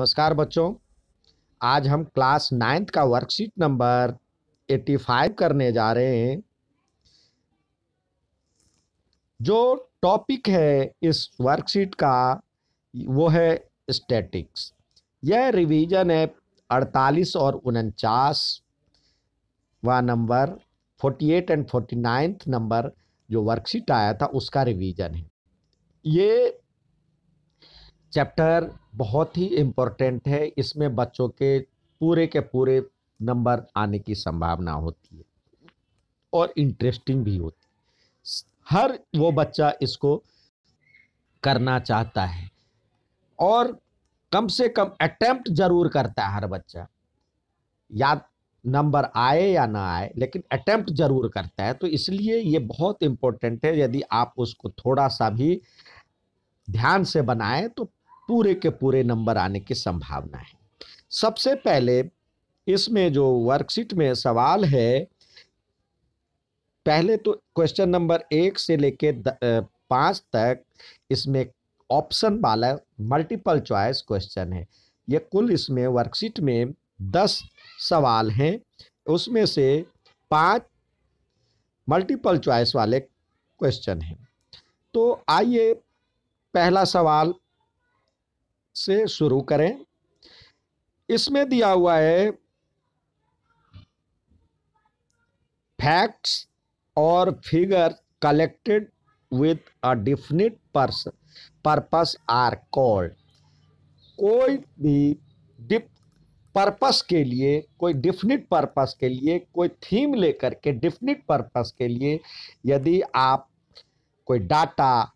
नमस्कार बच्चों। आज हम क्लास नाइन्थ का वर्कशीट नंबर 85 करने जा रहे हैं। जो टॉपिक है इस वर्कशीट का, वो है स्टैटिक्स यह रिवीजन है 48 और उनचास। व नंबर 48 एंड 49 नंबर जो वर्कशीट आया था, उसका रिवीजन है। ये चैप्टर बहुत ही इम्पोर्टेंट है। इसमें बच्चों के पूरे के पूरे नंबर आने की संभावना होती है और इंटरेस्टिंग भी होती है। हर वो बच्चा इसको करना चाहता है और कम से कम अटेम्प्ट ज़रूर करता है हर बच्चा। या नंबर आए या ना आए, लेकिन अटेम्प्ट ज़रूर करता है। तो इसलिए ये बहुत इम्पोर्टेंट है। यदि आप उसको थोड़ा सा भी ध्यान से बनाएँ तो पूरे के पूरे नंबर आने की संभावना है। सबसे पहले इसमें जो वर्कशीट में सवाल है, पहले तो क्वेश्चन नंबर एक से लेके पाँच तक इसमें ऑप्शन वाला मल्टीपल चॉइस क्वेश्चन है। ये कुल इसमें वर्कशीट में दस सवाल हैं। उसमें से पाँच मल्टीपल चॉइस वाले क्वेश्चन हैं। तो आइए पहला सवाल से शुरू करें। इसमें दिया हुआ है फैक्ट्स और figure collected with a definite person purpose are called कोई भी डिप पर्पस के लिए, कोई डिफिनिट पर्पस के लिए, कोई थीम लेकर के डिफिनिट पर्पस के लिए, यदि आप कोई डाटा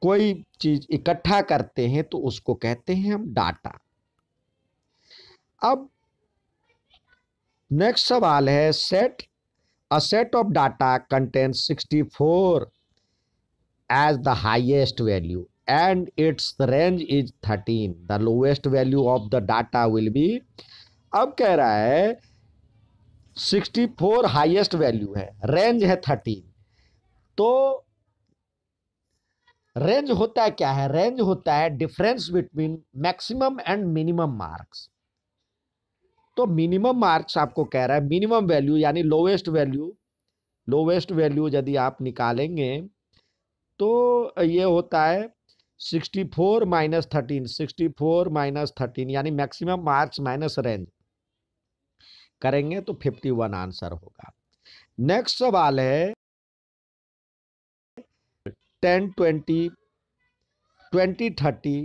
कोई चीज़ इकट्ठा करते हैं तो उसको कहते हैं हम डाटा। अब नेक्स्ट सवाल है set a set of data contain 64 as the highest value and its range is 13 the lowest value of the data will be, अब कह रहा है 64 हाईएस्ट वैल्यू है रेंज है 13 तो रेंज होता है क्या है? रेंज होता है difference between maximum and minimum marks तो मिनिमम मार्क्स आपको कह रहा है मिनिमम वैल्यू यानी लोवेस्ट वैल्यू लोवेस्ट वैल्यू यदि आप निकालेंगे तो ये होता है 64 minus thirteen sixty four minus thirteen यानी मैक्सिमम मार्क्स माइनस रेंज करेंगे तो 51 आंसर होगा। नेक्स्ट सवाल है ten twenty twenty thirty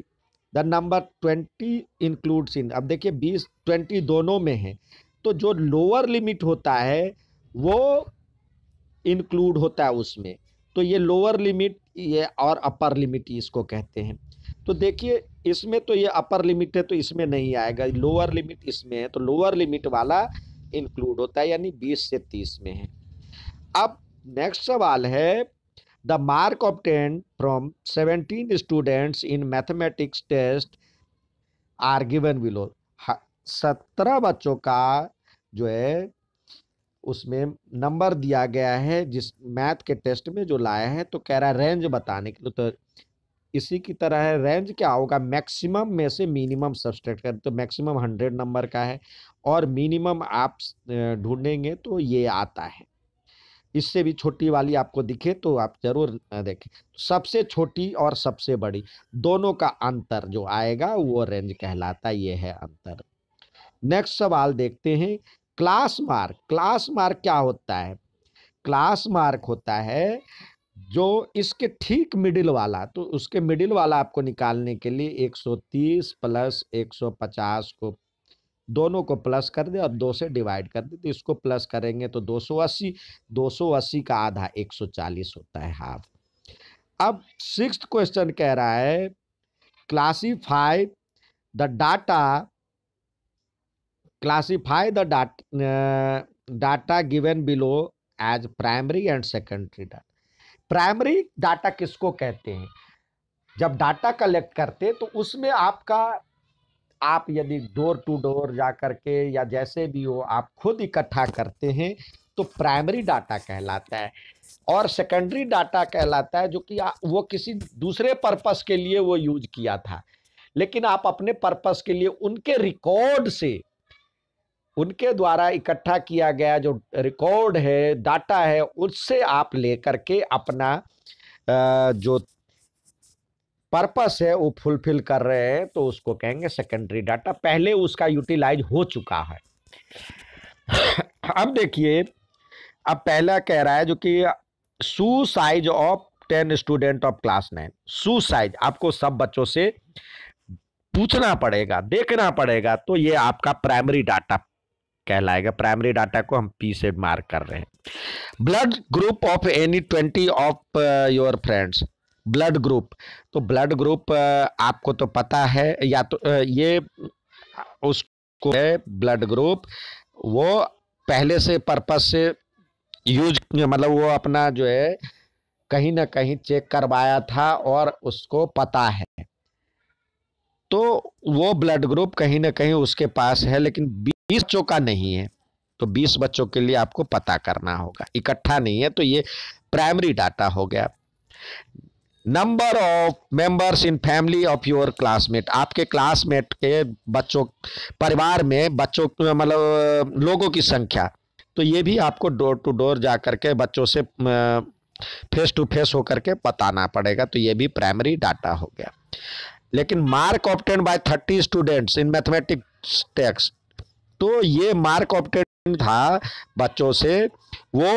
the number twenty includes in अब देखिए, बीस ट्वेंटी दोनों में है। तो जो लोअर लिमिट होता है, वो इंक्लूड होता है उसमें। तो ये लोअर लिमिट ये और अपर लिमिट इसको कहते हैं। तो देखिए, इसमें तो ये अपर लिमिट है तो इसमें नहीं आएगा। लोअर लिमिट इसमें है तो लोअर लिमिट वाला इंक्लूड होता है, यानी 20 से 30 में है। अब नेक्स्ट सवाल है The mark obtained from 17 students in mathematics test are given below. सत्रह बच्चों का जो है, उसमें नंबर दिया गया है, जिस मैथ के टेस्ट में जो लाया है तो कह रहा है रेंज बताने के लिए तो इसी की तरह है रेंज क्या होगा मैक्सिमम में से मिनिमम सब्सट्रैक्ट कर तो मैक्सिमम हंड्रेड नंबर का है, और मिनिमम आप ढूंढेंगे तो ये आता है इससे भी छोटी वाली आपको दिखे तो आप ज़रूर देखें। सबसे छोटी और सबसे बड़ी, दोनों का अंतर जो आएगा वो रेंज कहलाता ये है अंतर। नेक्स्ट सवाल देखते हैं, क्लास मार्क क्लास मार्क क्या होता है? क्लास मार्क होता है जो इसके ठीक मिडिल वाला तो उसके मिडिल वाला आपको निकालने के लिए 130 प्लस 150 को दोनों को प्लस कर दे और दो से डिवाइड कर दे तो इसको प्लस करेंगे तो 280 280 का आधा 140 होता है हाफ़ अब सिक्स क्वेश्चन कह रहा है classify the data classify the data given below as primary and secondary data primary data किसको कहते हैं? जब डाटा कलेक्ट करते तो उसमें आपका आप यदि डोर टू डोर जा करके या जैसे भी हो आप खुद इकट्ठा करते हैं तो प्राइमरी डाटा कहलाता है। और सेकेंडरी डाटा कहलाता है जो कि वो किसी दूसरे पर्पस के लिए वो यूज़ किया था। लेकिन आप अपने पर्पस के लिए उनके रिकॉर्ड से, उनके द्वारा इकट्ठा किया गया जो रिकॉर्ड है, डाटा है, उससे आप लेकर के अपना जो पर्पस है वो फुलफिल कर रहे हैं तो उसको कहेंगे सेकेंडरी डाटा पहले उसका यूटिलाइज हो चुका है। अब देखिए, अब पहला कह रहा है जो कि shoe size of ten student of class nine shoe size आपको सब बच्चों से पूछना पड़ेगा, देखना पड़ेगा तो ये आपका प्राइमरी डाटा कहलाएगा। प्राइमरी डाटा को हम पी से मार्क कर रहे हैं। Blood group of any twenty of your friends blood group. तो ब्लड ग्रुप आपको तो पता है, या तो ये उसको है ब्लड ग्रुप। वो पहले से पर्पज से यूज़ मतलब वो अपना जो है, कहीं ना कहीं चेक करवाया था और उसको पता है। तो वो ब्लड ग्रुप कहीं ना कहीं उसके पास है, लेकिन बीस बच्चों का नहीं है। तो बीस बच्चों के लिए आपको पता करना होगा। इकट्ठा नहीं है तो ये प्राइमरी डाटा हो गया। Number of members in family of your classmate आपके क्लासमेट के बच्चों, परिवार में बच्चों मतलब लोगों की संख्या। तो ये भी आपको डोर टू डोर जा करके बच्चों से फेस टू फेस होकर के बताना पड़ेगा। तो ये भी प्राइमरी डाटा हो गया। लेकिन mark obtain by thirty students in mathematics text तो ये मार्क ऑप्टेन था बच्चों से। वो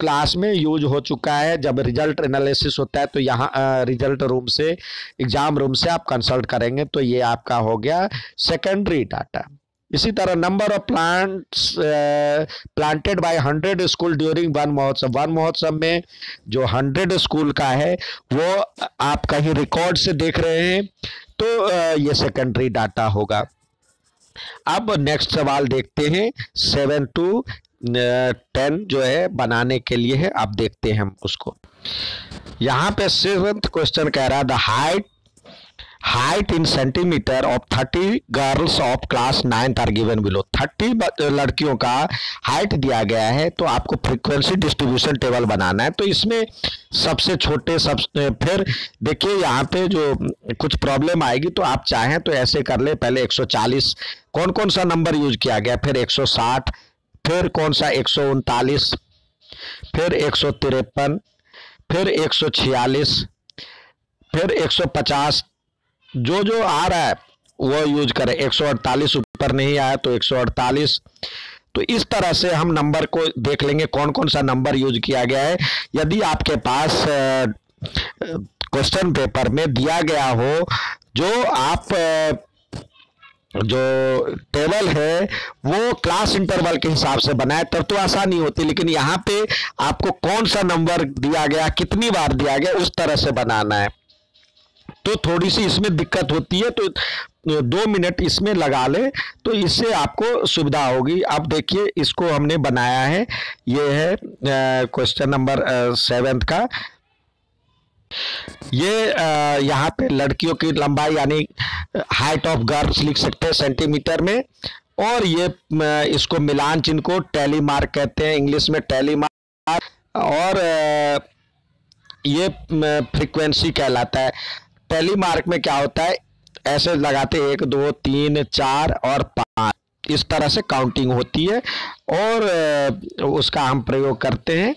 क्लास में यूज़ हो चुका है। जब रिज़ल्ट एनालिसिस होता है तो यहाँ रिज़ल्ट रूम से एग्ज़ाम रूम से आप कंसल्ट करेंगे तो ये आपका हो गया सेकेंडरी डाटा इसी तरह number of plants planted by hundred school during Van Mahotsav. Van Mahotsav में जो हंड्रेड स्कूल का है, वो आप कहीं रिकॉर्ड से देख रहे हैं तो ये सेकेंडरी डाटा होगा। अब नेक्स्ट सवाल देखते हैं। सेवन टू टेन जो है बनाने के लिए है, आप देखते हैं हम उसको। यहाँ पे सेवेंथ क्वेश्चन कह रहा है the height height in centimetre of thirty girls of class ninth are given below thirty लड़कियों का हाइट दिया गया है तो आपको फ्रीक्वेंसी डिस्ट्रीब्यूशन टेबल बनाना है। तो इसमें सबसे छोटे, सब, फिर देखिए यहाँ पे जो कुछ प्रॉब्लम आएगी तो आप चाहें तो ऐसे कर ले। पहले 140 कौन कौन सा नंबर यूज़ किया गया? फिर 160 फिर कौन सा एक सौ उनतालीस? फिर एक सौ तिरपन, फिर एक सौ छियालीस, फिर 150 जो जो आ रहा है वो यूज़ करें। 148 ऊपर नहीं आया तो 148 तो इस तरह से हम नंबर को देख लेंगे कौन कौन सा नंबर यूज़ किया गया है। यदि आपके पास क्वेश्चन पेपर में दिया गया हो, जो आप जो टेबल है, वो क्लास इंटरवल के हिसाब से बनाए तब तो आसानी होती, लेकिन यहाँ पे आपको कौन सा नंबर दिया गया, कितनी बार दिया गया, उस तरह से बनाना है। तो थोड़ी सी इसमें दिक्कत होती है तो दो मिनट इसमें लगा ले तो इससे आपको सुविधा होगी। अब देखिए, इसको हमने बनाया है। ये है क्वेश्चन नंबर सेवेंथ का। ये यहाँ पे लड़कियों की लंबाई यानी हाइट ऑफ़ गर्ल्स लिख सकते हैं सेंटीमीटर में। और ये इसको मिलान चिन्ह को टेली मार्क कहते हैं, इंग्लिश में टेली मार्क और ये फ्रीक्वेंसी कहलाता है। टेली मार्क में क्या होता है? ऐसे लगाते एक, दो, तीन, चार और पाँच। इस तरह से काउंटिंग होती है। और उसका हम प्रयोग करते हैं।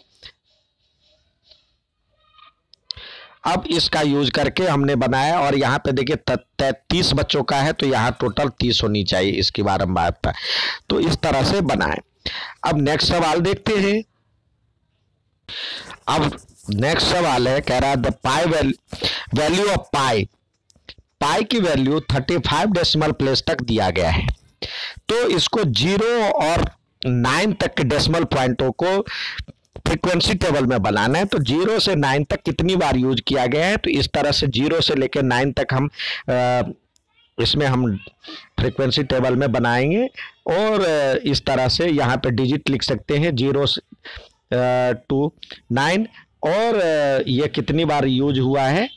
अब इसका यूज़ करके हमने बनाया और यहाँ पे देखिए तैतीस बच्चों का है तो यहाँ टोटल तीस होनी चाहिए इसकी बारम्बारता तो इस तरह से बनाए। अब नेक्स्ट सवाल देखते हैं। अब नेक्स्ट सवाल है, कह रहा है the pi value of pi pi की वैल्यू 35 डेसिमल प्लेस तक दिया गया है। तो इसको ज़ीरो और नाइन तक के डेसिमल पॉइंटों को फ्रीक्वेंसी टेबल में बनाना है तो ज़ीरो से नाइन तक कितनी बार यूज़ किया गया है तो इस तरह से ज़ीरो से लेकर नाइन तक हम इसमें हम फ्रीक्वेंसी टेबल में बनाएँगे, और इस तरह से यहाँ पे डिजिट लिख सकते हैं ज़ीरो टू नाइन और ये कितनी बार यूज़ हुआ है,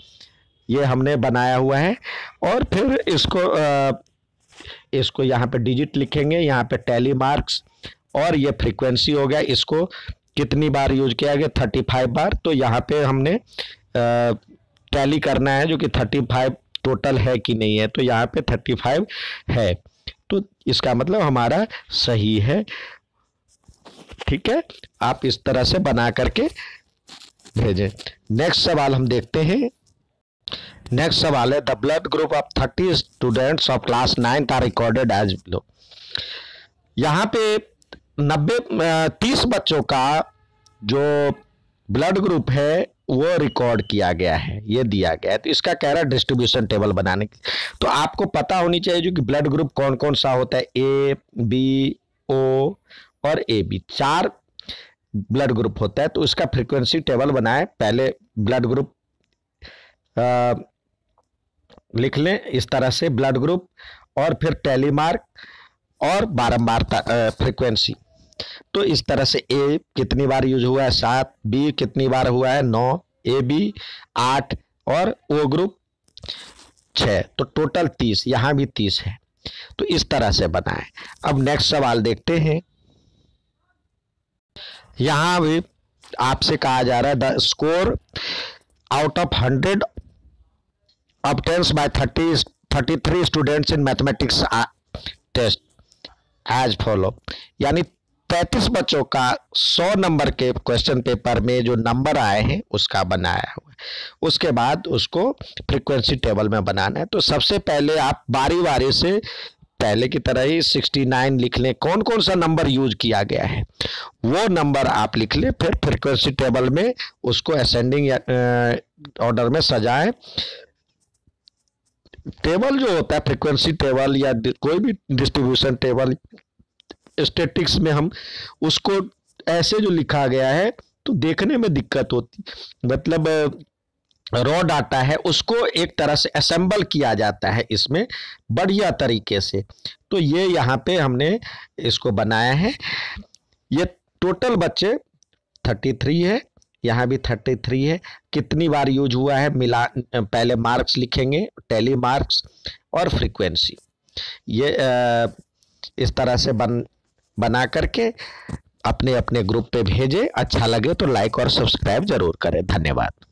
ये हमने बनाया हुआ है, और फिर इसको इसको यहाँ पे डिजिट लिखेंगे, यहाँ पे टेली मार्क्स और ये फ्रीक्वेंसी हो गया, इसको कितनी बार यूज़ किया गया थर्टी फाइव बार? तो यहाँ पे हमने टैली करना है जो कि थर्टी फाइव टोटल है कि नहीं है। तो यहाँ पे थर्टी फाइव है। तो इसका मतलब हमारा सही है। ठीक है? आप इस तरह से बना करके भेजें। नेक्स्ट सवाल हम देखते हैं। नेक्स्ट सवाल है the blood group of thirty students of class ninth are recorded as below यहाँ पे नब्बे तीस बच्चों का जो ब्लड ग्रुप है, वो रिकॉर्ड किया गया है, ये दिया गया है। तो इसका कह रहा है डिस्ट्रीब्यूशन टेबल बनाने की। तो आपको पता होनी चाहिए जो कि ब्लड ग्रुप कौन कौन सा होता है, ए, बी, ओ और ए, बी। चार ब्लड ग्रुप होता है तो उसका फ्रीक्वेंसी टेबल बनाए। पहले ब्लड ग्रुप लिख लें इस तरह से ब्लड ग्रुप और फिर टेलीमार्क और बारंबार फ्रीक्वेंसी। तो इस तरह से ए कितनी बार यूज़ हुआ है? सात बी कितनी बार हुआ है? नौ ए बी आठ और ओ ग्रुप छ तो टोटल तीस, यहाँ भी तीस है। तो इस तरह से बनाए। अब नेक्स्ट सवाल देखते हैं। यहाँ भी आपसे कहा जा रहा है the score out of hundred obtains by 30 33 students in mathematics test as follow यानी 33 बच्चों का 100 नंबर के क्वेश्चन पेपर में जो नंबर आए हैं, उसका बनाया हुआ उसके बाद उसको फ्रीक्वेंसी टेबल में बनाना है। तो सबसे पहले आप बारी बारी से पहले की तरह ही 69 लिख लें। कौन कौन सा नंबर यूज़ किया गया है? वो नंबर आप लिख लें, फिर फ्रीक्वेंसी टेबल में उसको असेंडिंग ऑर्डर में सजाएँ। टेबल जो होता है फ्रीक्वेंसी टेबल या कोई भी डिस्ट्रीब्यूशन टेबल स्टेटिक्स में हम उसको ऐसे जो लिखा गया है तो देखने में दिक्कत होती। मतलब रॉ डाटा है, उसको एक तरह से असेंबल किया जाता है इसमें बढ़िया तरीके से। तो ये यहाँ पे हमने इसको बनाया है। ये टोटल बच्चे थर्टी थ्री है, यहाँ भी थर्टी थ्री है। कितनी बार यूज़ हुआ है, मिला पहले मार्क्स लिखेंगे टेली मार्क्स और फ्रीक्वेंसी ये इस तरह से बन बना करके अपने अपने ग्रुप पे भेजें। अच्छा लगे तो लाइक और सब्सक्राइब ज़रूर करें। धन्यवाद।